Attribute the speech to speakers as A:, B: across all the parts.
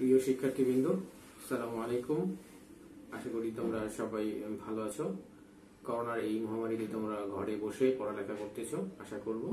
A: প্রিয় শিক্ষার্থীবৃন্দ সালামু আলাইকুম। আশা করি তোমরা সবাই ভালো আছো। করোনার এই মহামারীতে তোমরা ঘরে বসে পড়ালেখা করতেছো, আশা করব।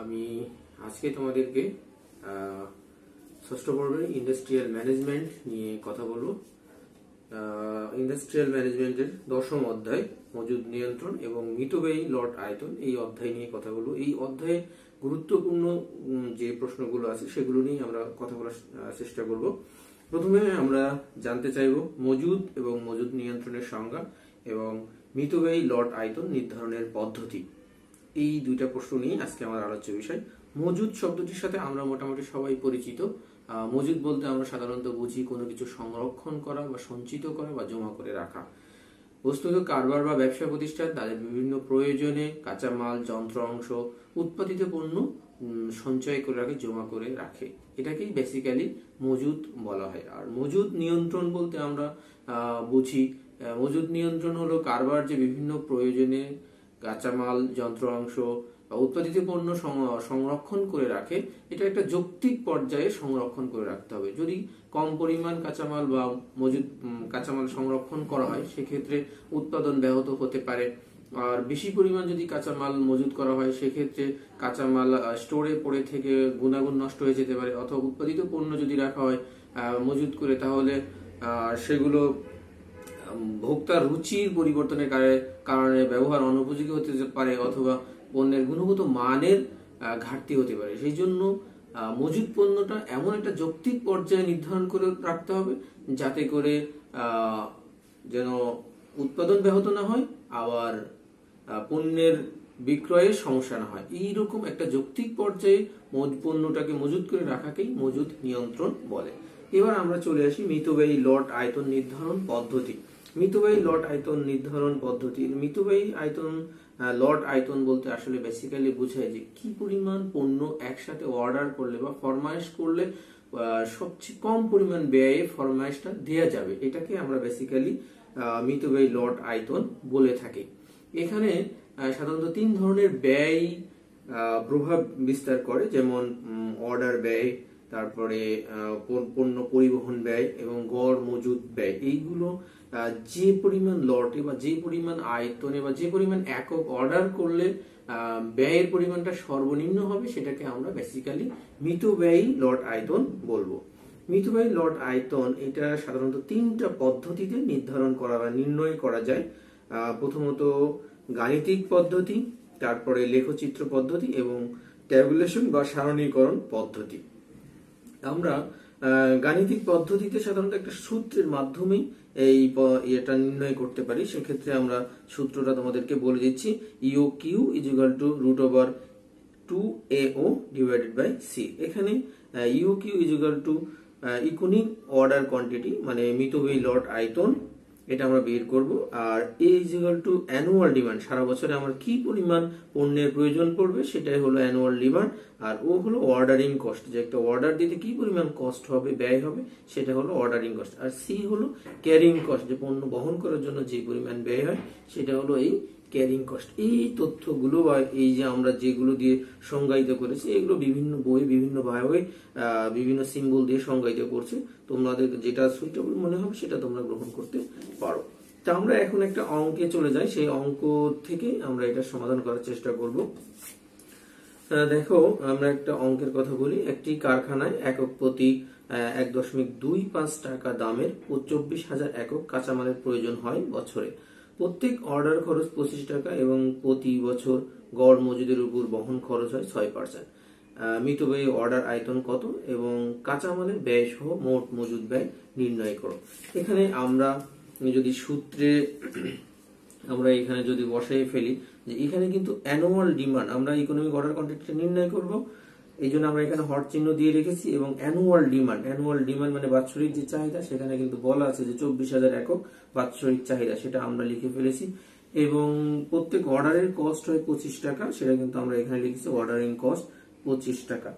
A: আমি আজকে তোমাদেরকে ষষ্ঠ পর্বের ইন্ডাস্ট্রিয়াল ম্যানেজমেন্ট নিয়ে কথা বলব। ইন্ডাস্ট্রিয়াল ম্যানেজমেন্টের দশম অধ্যায়, মজুদ নিয়ন্ত্রণ এবং মিতব্যয়ী লট আয়তন, এই অধ্যায় নিয়ে কথা বলব। এই অধ্যায়ে গুরুত্বপূর্ণ যে প্রশ্নগুলো আছে সেগুলো নিয়ে আমরা কথা বলার চেষ্টা করব। প্রথমে আমরা জানতে চাইব মজুদ এবং মজুদ নিয়ন্ত্রণের সংজ্ঞা এবং মিতব্যয়ী লট আয়তন নির্ধারণের পদ্ধতি। এই দুইটা প্রশ্ন নিয়ে আজকে আমার আলোচ্য বিষয়। মজুদ শব্দটির সাথে আমরা মোটামুটি সবাই পরিচিত। মজুদ বলতে আমরা সাধারণত বুঝি কোনো কিছু সংরক্ষণ করা বা সঞ্চিত করা বা জমা করে রাখা। বস্তুত কারবার বা ব্যবসা প্রতিষ্ঠান, তাদের বিভিন্ন প্রয়োজনে কাঁচামাল যন্ত্র অংশ উৎপাদিত পণ্য সঞ্চয় করে রাখে, জমা করে রাখে। এটাকেই বেসিক্যালি মজুদ বলা হয়। আর মজুদ নিয়ন্ত্রণ বলতে আমরা বুঝি। মজুদ নিয়ন্ত্রণ হলো কারবার যে বিভিন্ন প্রয়োজনে কাঁচামাল যন্ত্র অংশ উৎপাদিত পণ্য সংরক্ষণ করে রাখে, এটা একটা যৌক্তিক পর্যায়ে সংরক্ষণ করে রাখতে হবে। যদি কম পরিমাণ কাঁচামাল বা মজুদ কাঁচামাল সংরক্ষণ করা হয়, সেক্ষেত্রে উৎপাদন ব্যাহত হতে পারে। আর বেশি পরিমাণ যদি কাঁচামাল মজুদ করা হয়, সেক্ষেত্রে কাঁচামাল স্টোরে পড়ে থেকে গুণাগুণ নষ্ট হয়ে যেতে পারে। অথবা উৎপাদিত পণ্য যদি রাখা হয় মজুদ করে, তাহলে সেগুলো ভোক্তার রুচির পরিবর্তনের কারে- কারণে ব্যবহার অনুপযোগী হতে পারে, অথবা পণ্যের গুণগত মানের ঘাটতি হতে পারে। সেই জন্য মজুদ পণ্যটা এমন একটা যৌক্তিক পর্যায়ে নির্ধারণ করে রাখতে হবে, যাতে করে যেন উৎপাদন ব্যাহত না হয়, আবার পণ্যের বিক্রয়ের সমস্যা না হয়। এইরকম একটা যৌক্তিক পর্যায়ে পণ্যটাকে মজুদ করে রাখাকেই মজুদ নিয়ন্ত্রণ বলে। এবার আমরা চলে আসি মিতব্যয়ী লট আয়তন নির্ধারণ পদ্ধতি। মিতব্যয়ী লট আয়তন নির্ধারণ পদ্ধতি মিতব্যয়ী আয়তন লট আয়তন বলতে আসলে বেসিক্যালি বোঝায় যে কি পরিমাণ পণ্য একসাথে অর্ডার করলে বা ফরমাইশ করলে সবচেয়ে কম পরিমাণ ব্যয়ে ফরমাইশটা দেয়া যাবে। এটাকে আমরা বেসিক্যালি মিতব্যয়ী লট আয়তন বলে থাকি। এখানে সাধারণত তিন ধরনের ব্যয় প্রভাব বিস্তার করে। যেমন অর্ডার ব্যয়, তারপরে পণ্য পরিবহন ব্যয় এবং গড় মজুদ ব্যয়। এইগুলো যে পরিমাণ লটে বা যে পরিমাণ আয়তনে বা যে পরিমাণ একক অর্ডার করলে ব্যয়ের পরিমাণটা সর্বনিম্ন হবে, সেটাকে আমরা বেসিক্যালি মিতব্যয়ী লট আয়তন বলব। মিতব্যয়ী লট আয়তন, এটা সাধারণত তিনটা পদ্ধতিতে নির্ধারণ করা বা নির্ণয় করা যায়। প্রথমত গাণিতিক পদ্ধতি, তারপরে লেখচিত্র পদ্ধতি এবং ট্যাবুলেশন বা সারণীকরণ পদ্ধতি। আমরা গাণিতিক পদ্ধতিতে সাধারণত একটা সূত্রের মাধ্যমেই এই এটা নির্ণয় করতে পারি। সেক্ষেত্রে আমরা সূত্রটা তোমাদেরকে বলে দিচ্ছি E O Q is equal to root over two A O divided by C এখানে U Q is equal to economic order quantity মানে মিতব্যয়ী লট আয়তন এটা আমরা বের করব। আর A is equal to annual demand সারা বছরে আমার কি পরিমাণ পণ্যের প্রয়োজন পড়বে সেটাই হলো অ্যানুয়াল ডিমান্ড আর ও হলো অর্ডারিং কস্ট যে একটা অর্ডার দিতে কি পরিমাণ কস্ট হবে, ব্যয় হবে, সেটা হলো অর্ডারিং কস্ট আর সি হলো ক্যারিং কস্ট যে পণ্য বহন করার জন্য যে পরিমাণ ব্যয় হয়, সেটা হলো এই ক্যারিং কস্ট এই তথ্যগুলো বা এই যে আমরা যেগুলো দিয়ে সংজ্ঞায়িত করেছি, এগুলো বিভিন্ন বই, বিভিন্ন ভাবে বিভিন্ন সিম্বল দিয়ে সংজ্ঞায়িত করছে। তোমাদের যেটা সুইটেবল মনে হবে সেটা তোমরা গ্রহণ করতে পারো। তা আমরা এখন একটা অঙ্কে চলে যাই। সেই অঙ্ক থেকে আমরা এটা সমাধান করার চেষ্টা করব। দেখো, আমরা একটা অঙ্কের কথা বলি। একটি কারখানায় একক প্রতি এক দশমিক দুই পাঁচ টাকা দামের চব্বিশ হাজার একক কাঁচামালের প্রয়োজন হয় বছরে। প্রত্যেক অর্ডার খরচ পঁচিশ টাকা এবং প্রতি বছর গড় মজুদের উপর বহন খরচ হয় ছয় পার্সেন্ট মিতব্যয়ী অর্ডার আয়তন কত এবং কাঁচামালের ব্যয় সহ মোট মজুদ ব্যয় নির্ণয় করো। এখানে আমরা যদি সূত্রে আমরা এখানে যদি বসাই ফেলি যে এখানে কিন্তু অ্যানুয়াল ডিমান্ড আমরা ইকোনমিক অর্ডার কোয়ান্টিটিটা নির্ণয় করব। এই জন্য আমরা এখানে হট চিহ্ন দিয়ে রেখেছি এবং অ্যানুয়াল ডিমান্ড অ্যানুয়াল ডিমান্ড মানে বাৎসরিক যে চাহিদা, সেখানে কিন্তু বলা আছে যে চব্বিশ হাজার একক বাৎসরিক চাহিদা, সেটা আমরা লিখে ফেলেছি। এবং প্রত্যেক অর্ডারের কস্ট হয় পঁচিশ টাকা, সেটা কিন্তু আমরা এখানে লিখেছি অর্ডারিং কস্ট পঁচিশ টাকা।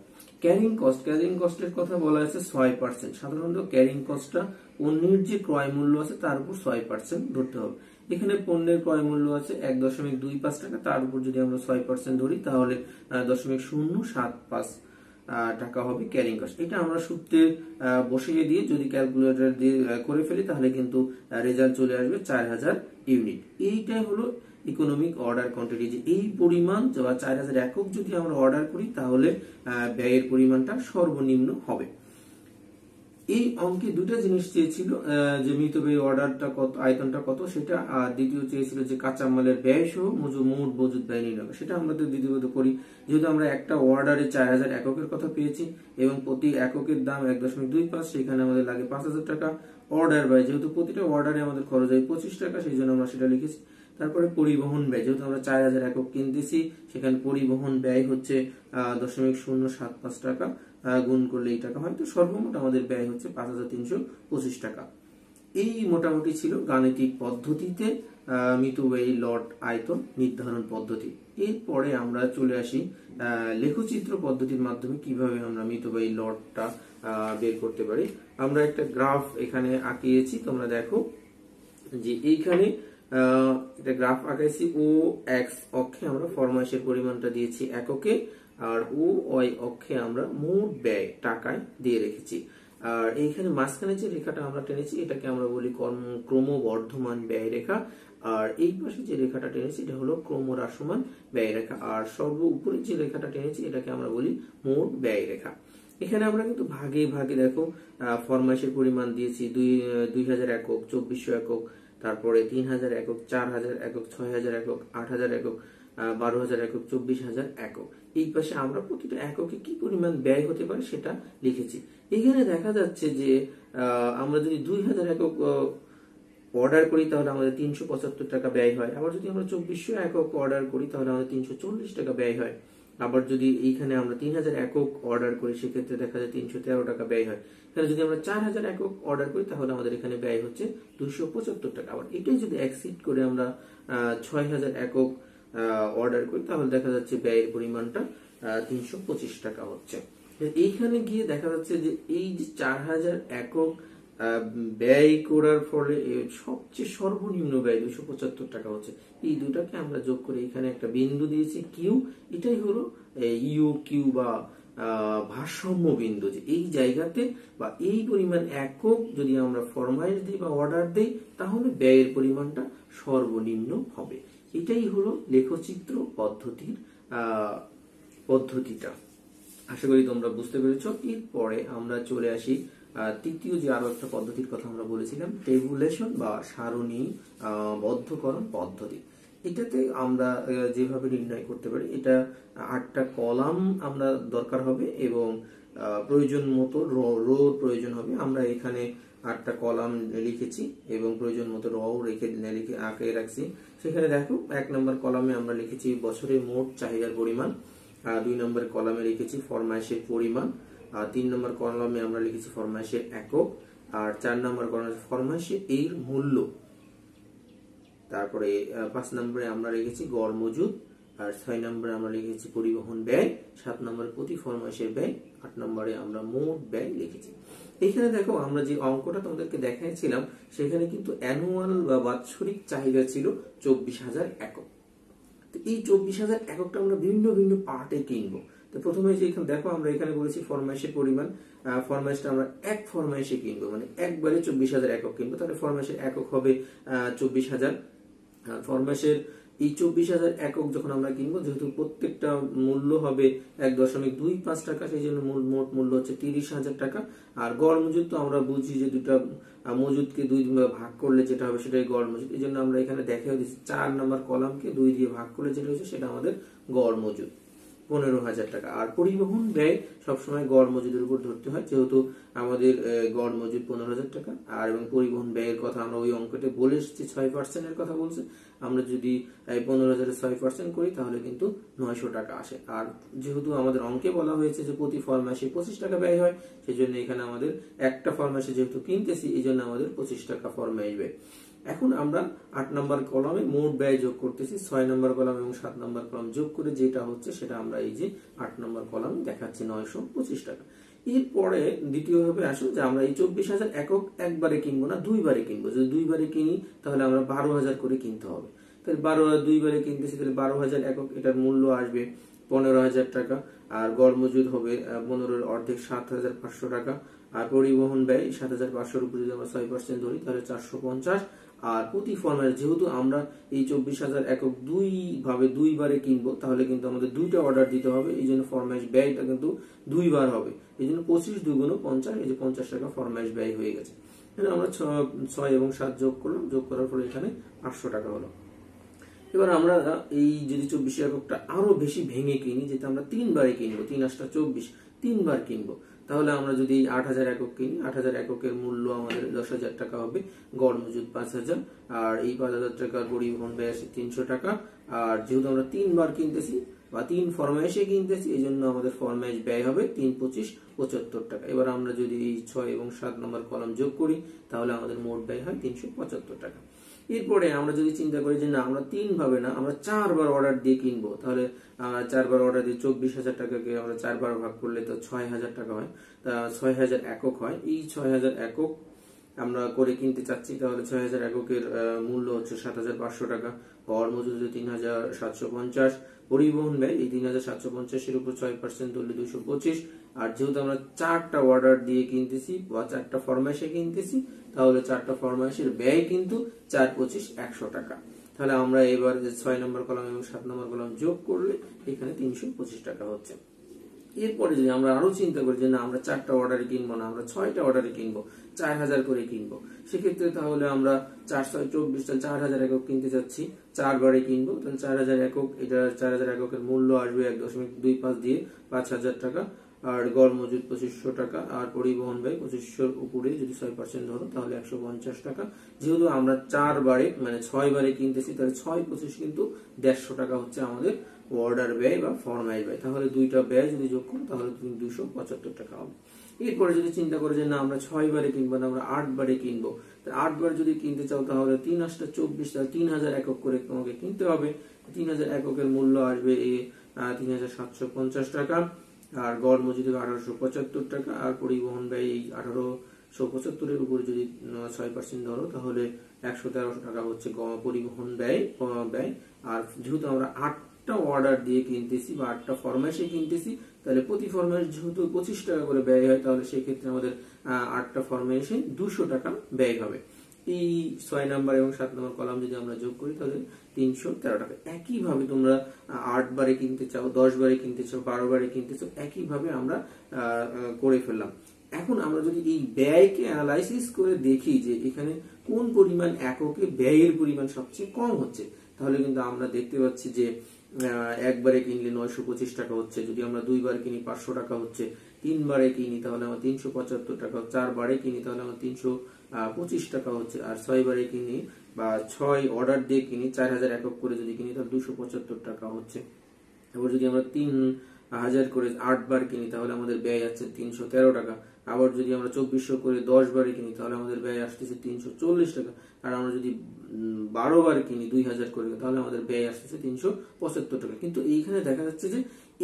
A: ক্যারিং কস্ট ক্যারিং কস্টের কথা বলা আছে ছয় পার্সেন্ট সাধারণত ক্যারিং কস্টটা পণ্যের যে ক্রয় মূল্য আছে, তার উপর ছয় পার্সেন্ট ধরতে হবে। এখানে পণ্যের ক্রয় মূল্য আছে এক দশমিক দুই পাঁচ টাকা। তার উপর যদি আমরা ছয় পার্সেন্ট ধরি, তাহলে দশমিক শূন্য সাত পাঁচ টাকা হবে ক্যারিং কস্ট এটা আমরা সূত্রে বসিয়ে দিয়ে যদি ক্যালকুলেটর দিয়ে করে ফেলি, তাহলে কিন্তু রেজাল্ট চলে আসবে চার হাজার ইউনিট এইটাই হলো ইকোনমিক অর্ডার কোয়ান্টিটি যে এই পরিমাণ বা চার হাজার একক যদি আমরা অর্ডার করি, তাহলে ব্যয়ের পরিমাণটা সর্বনিম্ন হবে। এই অঙ্কে দুটো জিনিস চেয়েছিল যে মিতব্যয়ী অর্ডারটা কত, আয়তনটা কত, সেটা, আর দ্বিতীয় চেয়েছিল যে কাঁচামালের ব্যয় সহ মজুদ মোট মজুদ ব্যয় নির্ণয়। সেটা আমরা তো দ্বিতীয়ত করি। যেহেতু আমরা একটা অর্ডারে চার হাজার এককের কথা পেয়েছি, এবং প্রতি এককের দাম এক দশমিক দুই পাঁচ, সেখানে আমাদের লাগে পাঁচ হাজার টাকা অর্ডার ব্যয়। যেহেতু প্রতিটা অর্ডারে আমাদের খরচ হয় পঁচিশ টাকা, সেই জন্য আমরা সেটা লিখেছি। তারপরে পরিবহন ব্যয়। যেহেতু আমরা চার হাজার একক কিনতেছি, সেখানে পরিবহন ব্যয় হচ্ছে দশমিক শূন্য সাত পাঁচ টাকা। গুণ করলে এই টাকা হয়। তো সর্বমোট আমাদের ব্যয় হচ্ছে পাঁচ হাজার তিনশো পঁচিশ টাকা। এই মোটামুটি ছিল গাণিতিক পদ্ধতিতে মিতব্যয়ী লট আয়তন নির্ধারণ পদ্ধতি। এরপরে আমরা চলে আসি লেখচিত্র পদ্ধতির মাধ্যমে কীভাবে আমরা মিতব্যয়ী লটটা বের করতে পারি। আমরা একটা গ্রাফ এখানে আঁকিয়েছি, তোমরা দেখো যে এইখানে এটা গ্রাফ আঁকাইছি ও এক্স অক্ষে আমরা ফরমাইশের পরিমাণটা দিয়েছি এককে। আর ও ওয়াই অক্ষে আমরা মোট ব্যয় টাকায় দিয়ে রেখেছি। আর এইখানে মাঝখানে যে রেখাটা আমরা টেনেছি, এটাকে আমরা বলি কর্ম, ক্রমবর্ধমান ব্যয় রেখা। আর এই পাশে যে রেখাটা টেনেছি, এটা হলো ক্রমহ্রাসমান ব্যয় রেখা। আর সর্ব উপরে যে রেখাটা টেনেছি, এটাকে আমরা বলি মোট ব্যয় রেখা। এখানে আমরা কিন্তু ভাগে ভাগে দেখো ফরমাইশের পরিমাণ দিয়েছি দুই দুই হাজার একক, চব্বিশশো একক, তারপরে তিন হাজার একক, চার হাজার একক, ছয় হাজার একক, আট হাজার একক বারো হাজার একক, চব্বিশ হাজার একক। এই পাশে আমরা প্রতিটা এককে কি পরিমাণ ব্যয় হতে পারে সেটা লিখেছি। এখানে দেখা যাচ্ছে যে আমরা যদি দুই হাজার একক অর্ডার করি, তাহলে আমাদের তিনশো পঁচাত্তর টাকা ব্যয় হয়। আবার যদি আমরা চব্বিশশো একক অর্ডার করি, তাহলে আমাদের তিনশো চল্লিশ টাকা ব্যয় হয়। আবার যদি এইখানে আমরা তিন হাজার একক অর্ডার করি, সেক্ষেত্রে দেখা যায় তিনশো তেরো টাকা ব্যয় হয়। এখানে যদি আমরা চার হাজার একক অর্ডার করি, তাহলে আমাদের এখানে ব্যয় হচ্ছে দুশো পঁচাত্তর টাকা। আবার এটাই যদি এক্সিড করে আমরা ছয় হাজার একক অর্ডার করি, তাহলে দেখা যাচ্ছে ব্যয়ের পরিমাণটা তিনশো পঁচিশ টাকা হচ্ছে। এইখানে গিয়ে দেখা যাচ্ছে যে এই যে চার হাজার একক ব্যয় করার ফলে সবচেয়ে সর্বনিম্ন ব্যয় দুশো পঁচাত্তর টাকা হচ্ছে। এই দুটাকে আমরা যোগ করে এখানে একটা বিন্দু দিয়েছি কিউ এটাই হলো ইউ কিউ বা ভারসাম্য বিন্দু। যে এই জায়গাতে বা এই পরিমাণ একক যদি আমরা ফরমাইশ দিই বা অর্ডার দিই, তাহলে ব্যয়ের পরিমাণটা সর্বনিম্ন হবে। এটাই হলো লেখচিত্র পদ্ধতির পদ্ধতিটা। আশা করি তোমরা বুঝতে পেরেছ। এরপরে আমরা চলে আসি তৃতীয় যে আরও একটা পদ্ধতির কথা আমরা বলেছিলাম, টেবুলেশন বা সারণী বদ্ধকরণ পদ্ধতি। এটাতে আমরা যেভাবে নির্ণয় করতে পারি, এটা আটটা কলাম আমরা দরকার হবে এবং প্রয়োজন মতো রোর প্রয়োজন হবে। আমরা এখানে আটটা কলাম লিখেছি এবং প্রয়োজন মতো রও রেখে লিখে আঁকে রাখছি। সেখানে দেখো, এক নম্বর কলামে আমরা লিখেছি বছরে মোট চাহিদার পরিমাণ দুই নম্বর কলামে লিখেছি ফরমাইশের পরিমাণ, আর তিন নম্বর কলামে আমরা লিখেছি ফরমাইশের একক, আর চার নম্বর কলামে ফরমাইশের এর মূল্য। তারপরে পাঁচ নম্বরে আমরা লিখেছি গড় মজুদ আর ছয় নম্বরে আমরা লিখেছি পরিবহন ব্যয়, সাত নম্বরে প্রতি ফরমাইশের ব্যয়, আট নম্বরে আমরা মোট ব্যয় লিখেছি। এখানে দেখো আমরা যে অঙ্কটা তোমাদেরকে দেখাইছিলাম, সেখানে কিন্তু অ্যানুয়াল বা বাৎসরিক চাহিদা ছিল চব্বিশ হাজার একক। তো এই চব্বিশ হাজার এককটা আমরা ভিন্ন ভিন্ন পার্টে কিনবো। তো প্রথমে যে এখানে দেখো, আমরা এখানে বলেছি ফরমাইশের পরিমাণ ফরমাইশটা আমরা এক ফরমাইশে কিনবো মানে একবারে চব্বিশ হাজার একক কিনবো। তাহলে ফরমাইশের একক হবে চব্বিশ হাজার। ফরমাইশের এই চব্বিশ হাজার একক যখন আমরা কিনবো, যেহেতু প্রত্যেকটা মূল্য হবে এক দশমিক দুই পাঁচ টাকা, সেই জন্য মোট মূল্য হচ্ছে তিরিশ হাজার টাকা। আর গড় মজুদ তো আমরা বুঝি যে দুটা মজুদকে দুই ভাগ করলে যেটা হবে সেটাই গড় মজুদ। এই জন্য আমরা এখানে দেখে দিচ্ছি, চার নম্বর কলামকে দুই দিয়ে ভাগ করলে যেটা হচ্ছে সেটা আমাদের গড় মজুদ। পনেরো হাজার টাকা। আর পরিবহন ব্যয় সবসময় গড় মজুদের উপর ধরতে হয়, যেহেতু আমাদের গড় মজুদ পনেরো হাজার টাকা। আর এবং পরিবহন ব্যয়ের কথা আমরা ওই অঙ্কতে বলে এসেছি, ছয় পার্সেন্টের কথা বলছে। আমরা যদি পনেরো হাজারের ছয় পার্সেন্ট করি, তাহলে কিন্তু নয়শো টাকা আসে। আর যেহেতু আমাদের অঙ্কে বলা হয়েছে যে প্রতি ফরমাসে পঁচিশ টাকা ব্যয় হয় সেই জন্য এখানে আমাদের একটা ফরমাসে যেহেতু কিনতেছি এই জন্য আমাদের পঁচিশ টাকা ফরমাইশ ব্যয়। এখন আমরা আট নম্বর কলামে মোট ব্যয় যোগ করতেছি, ছয় নম্বর কলাম এবং সাত নম্বর কলাম যোগ করে যেটা হচ্ছে সেটা আমরা এই যে আট নম্বর কলামে দেখাচ্ছি নয়শো পঁচিশ টাকা। এরপরে দ্বিতীয়ভাবে আসুন যে আমরা এই চব্বিশ হাজার একক একবারে কিনবো না, দুইবারে কিনবো। যদি দুইবারে কিনি, তাহলে আমরা বারো হাজার করে কিনতে হবে। তাহলে বারো দুইবারে কিনতেছি, তাহলে বারো হাজার একক এটার মূল্য আসবে পনেরো হাজার টাকা, আর গড় মজুদ হবে পনেরোর অর্ধেক সাত হাজার পাঁচশো টাকা, আর পরিবহন ব্যয় সাত হাজার পাঁচশোর উপরে যদি আমরা ছয় পার্সেন্ট ধরি, তাহলে চারশো পঞ্চাশ আর প্রতি ফর্মের যেহেতু আমরা এই চব্বিশ হাজার একক দুই ভাবে দুইবারে কিনবো, তাহলে কিন্তু আমাদের দুইটা অর্ডার দিতে হবে। এই জন্য ফরমাইশ ব্যয়টা কিন্তু দুইবার হবে। এই জন্য পঁচিশ দুগুণ পঞ্চাশ, এই যে পঞ্চাশ টাকা ফরমাইশ ব্যয় হয়ে গেছে। আমরা ছয় এবং সাত যোগ করলাম। যোগ করার ফলে এখানে আটশো টাকা হলো। এবার আমরা এই যদি চব্বিশ এককটা আরও বেশি ভেঙে কিনি, যেটা আমরা তিনবারে কিনবো, তিন আটটা চব্বিশ, তিনবার কিনবো তাহলে আমরা যদি আট হাজার একক কিনি, আট হাজার এককের মূল্য আমাদের দশ হাজার টাকা হবে, গড় মজুদ পাঁচ হাজার। আর এই পাঁচ হাজার টাকার পরিবহন ব্যয় তিনশো টাকা। আর যেহেতু আমরা তিনবার কিনতেছি বা তিন ফরমাইশে কিনতেছি, এই জন্য আমাদের ফরমাইশ ব্যয় হবে তিন পঁচিশ পঁচাত্তর টাকা। এবার আমরা যদি ছয় এবং সাত নম্বর কলম যোগ করি, তাহলে আমাদের মোট ব্যয় হয় তিনশো পঁচাত্তর টাকা। এরপরে আমরা যদি চিন্তা করি যে না, আমরা তিন ভাবে না, আমরা চারবার অর্ডার দিয়ে কিনবো, তাহলে চারবার অর্ডার দিয়ে চব্বিশ হাজার টাকাকে আমরা চারবার ভাগ করলে তো ছয় হাজার টাকা হয়। তা ছয় হাজার একক হয়। এই ছয় হাজার একক আমরা করে কিনতে চাচ্ছি, তাহলে ছয় হাজার এককের মূল্য হচ্ছে সাত হাজার পাঁচশো টাকা। মজুরি তিন হাজার সাতশো পঞ্চাশ পরিবহন ব্যয় এই তিন হাজার সাতশো পঞ্চাশের উপর ছয় পার্সেন্ট ধরলে দুশো পঁচিশ। আর যেহেতু আমরা চারটা অর্ডার দিয়ে কিনতেছি বা চারটা ফরমাইশে কিনতেছি, তাহলে চারটা ফরমাইশের ব্যয় কিন্তু চার পঁচিশ একশো টাকা। তাহলে আমরা এবার যে ছয় নম্বর কলাম এবং সাত নম্বর কলাম যোগ করলে এখানে তিনশো পঁচিশ টাকা হচ্ছে। এরপরে যদি আমরা আরও চিন্তা করি যে না, আমরা চারটা অর্ডারে কিনবো না, আমরা ছয়টা অর্ডারে কিনবো, চার হাজার করে কিনবো, সেক্ষেত্রে তাহলে আমরা চার ছয় চব্বিশ চার হাজার একক কিনতে চাচ্ছি চারবারে কিনবো, তাহলে চার হাজার একক, এটা চার হাজার এককের মূল্য আসবে এক দশমিক দুই পাঁচ দিয়ে পাঁচ হাজার টাকা, আর গড় মজুদ পঁচিশশো টাকা, আর পরিবহন ব্যয় পঁচিশশোর উপরে যদি ছয় পার্সেন্ট ধরো, তাহলে একশো পঞ্চাশ টাকা। যেহেতু আমরা চারবারে মানে ছয় বারে কিনতেছি, তাহলে ছয় পঁচিশ কিন্তু দেড়শো টাকা হচ্ছে আমাদের অর্ডার ব্যয় বা ফরমাইশ ব্যয়। তাহলে দুইটা ব্যয় যদি যোগ করো, তাহলে তুমি দুশো পঁচাত্তর টাকা হবে। এরপরে যদি চিন্তা করো যে না, আমরা ছয় বারে কিনবো না, আমরা আট বারে কিনবো আট বার যদি কিনতে চাও, তাহলে তিন আটটা চব্বিশ, তাহলে তিন হাজার একক করে তোমাকে কিনতে হবে। তিন হাজার এককের মূল্য আসবে তিন হাজার সাতশো পঞ্চাশ টাকা। আর গড় হবে আঠারোশো পঁচাত্তর টাকা। আর পরিবহন ব্যয় এই আঠারোশো পঁচাত্তরের উপর যদি ছয় পার্সেন্ট ধরো, তাহলে একশো তেরোশো টাকা হচ্ছে পরিবহন ব্যয় ব্যয়। আর যেহেতু আমরা আটটা অর্ডার দিয়ে কিনতেছি বা আটটা ফরমাইশে কিনতেছি, তাহলে প্রতি ফরমাইশ যেহেতু পঁচিশ টাকা করে ব্যয় হয়, তাহলে সেক্ষেত্রে আমাদের আটটা ফরমাইশে দুশো টাকা ব্যয় হবে। এই ছয় নাম্বার এবং সাত নাম্বার কলাম যদি আমরা যোগ করি, তাহলে তিনশো তেরো টাকা। একইভাবে তোমরা আট বারে কিনতে চাও, দশ বারে কিনতে চাও, বারো বারে কিনতে চাও, একইভাবে আমরা করে ফেললাম। এখন আমরা যদি এই ব্যয়কে অ্যানালাইসিস করে দেখি যে এখানে কোন পরিমাণ এককে ব্যয়ের পরিমাণ সবচেয়ে কম হচ্ছে, তাহলে কিন্তু আমরা দেখতে পাচ্ছি যে একবারে কিনলে নয়শো পঁচিশ টাকা হচ্ছে। যদি আমরা দুইবার কিনি, পাঁচশো টাকা হচ্ছে। তিনবারে কিনি, তাহলে আমার তিনশো পঁচাত্তর টাকা চারবারে কিনি, তাহলে আমার তিনশো পঁচিশ টাকা হচ্ছে। আর ছয়বারে কিনি বা ছয় অর্ডার দিয়ে কিনি, চার হাজার একক করে যদি কিনি, তাহলে দুশো পঁচাত্তর টাকা হচ্ছে। এবার যদি আমরা তিন হাজার করে আট বার কিনি, তাহলে আমাদের ব্যয় আসছে তিনশো তেরো টাকা। আবার যদি আমরা চব্বিশশো করে দশ বারে কিনি, তাহলে আমাদের ব্যয় আসতেছে তিনশো চল্লিশ টাকা। আর আমরা যদি বারো বার কিনি দুই হাজার করে, তাহলে আমাদের ব্যয় আসতেছে তিনশো পঁচাত্তর টাকা। কিন্তু এইখানে দেখা যাচ্ছে যে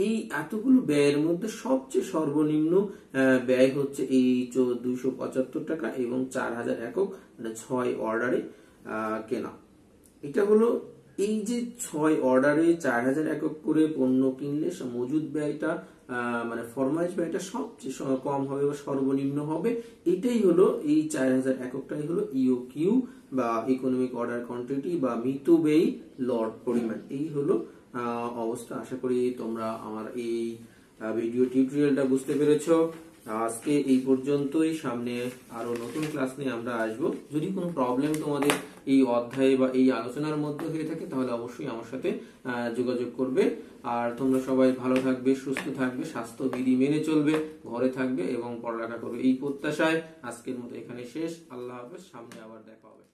A: এই এতগুলো ব্যয়ের মধ্যে সবচেয়ে সর্বনিম্ন ব্যয় হচ্ছে এই দুইশো পঁচাত্তর টাকা এবং চার হাজার একক মানে ছয় অর্ডারে কেনা। এটা হলো এই যে ছয় অর্ডারে চার হাজার একক করে পণ্য কিনলে মজুদ ব্যয়টা মানে ফরমাইশ ব্যয়টা সবচেয়ে কম হবে বা সর্বনিম্ন হবে, এটাই হলো এই চার হাজার এককটাই হলো ইও কিউ বা ইকোনমিক অর্ডার কোয়ান্টিটি বা মিতব্যয়ী লট পরিমাণ। এই হলো অবস্থা। আশা করি তোমরা আমার এই ভিডিও টিউটোরিয়ালটা বুঝতে পেরেছ। আজকে এই পর্যন্তই। সামনে আরও নতুন ক্লাস নিয়ে আমরা আসব। যদি কোনো প্রবলেম তোমাদের এই অধ্যায়ে বা এই আলোচনার মধ্যে হয়ে থাকে, তাহলে অবশ্যই আমার সাথে যোগাযোগ করবে। আর তোমরা সবাই ভালো থাকবে, সুস্থ থাকবে, স্বাস্থ্যবিধি মেনে চলবে, ঘরে থাকবে এবং পড়ালেখা করবে। এই প্রত্যাশায় আজকের মতো এখানে শেষ। আল্লাহ হাফেজ, সামনে আবার দেখা হবে।